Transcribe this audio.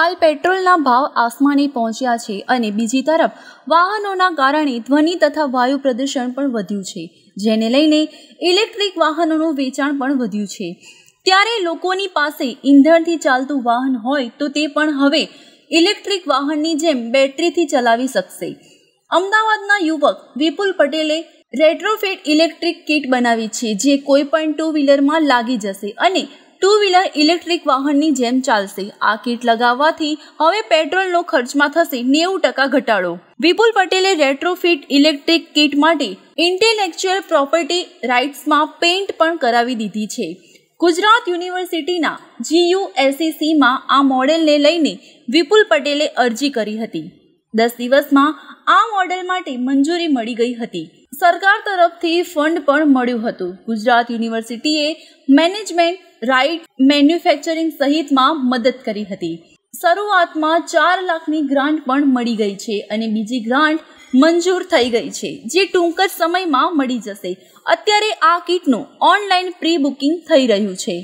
હાલ પેટ્રોલના ભાવ આસમાને પહોંચ્યા છે અને બીજી તરફ વાહનોના કારણે ધ્વનિ તથા વાયુ પ્રદૂષણ પણ વધ્યું છે, જેને લઈને ઇલેક્ટ્રિક વાહનોનું વેચાણ પણ વધ્યું છે. ત્યારે લોકોની પાસે ઈંધણથી ચાલતું વાહન હોય તો તે પણ હવે ઇલેક્ટ્રિક વાહનની જેમ બેટરીથી ચલાવી શકશે. અમદાવાદના યુવક વિપુલ પટેલે રેટ્રોફિટ ઇલેક્ટ્રિક કિટ બનાવી છે, જે કોઈ પણ ટુ વ્હીલરમાં લાગી જશે અને ટુ વ્હીલર ઇલેક્ટ્રિક વાહનની જેમ ચાલશે. આ કિટ લગાવવાથી હવે પેટ્રોલનો ખર્ચમાં થશે નેવું ટકા ઘટાડો. વિપુલ પટેલે રેટ્રોફિટ ઇલેક્ટ્રિક કિટ માટે ઇન્ટેલેક્ચ્યુઅલ પ્રોપર્ટી રાઇટ્સમાં પેઇન્ટ પણ કરાવી દીધી છે. ગુજરાત યુનિવર્સિટીના જીયુએસસીસીમાં આ મોડેલને લઈને વિપુલ પટેલે અરજી કરી હતી. દસ દિવસમાં આ મોડેલ માટે મંજૂરી મળી ગઈ હતી. સરકાર તરફથી ફંડ પણ મળ્યું હતું. ગુજરાત યુનિવર્સિટીએ મેનેજમેન્ટ, રાઇટ, મેન્યુફેક્ચરિંગ સહિતમાં મદદ કરી હતી. શરૂઆતમાં ચાર લાખની ગ્રાન્ટ પણ મળી ગઈ છે અને બીજી ગ્રાન્ટ મંજૂર થઈ ગઈ છે, જે ટૂંક જ સમયમાં મળી જશે. અત્યારે આ કીટનું ઓનલાઈન પ્રી બુકિંગ થઈ રહ્યું છે.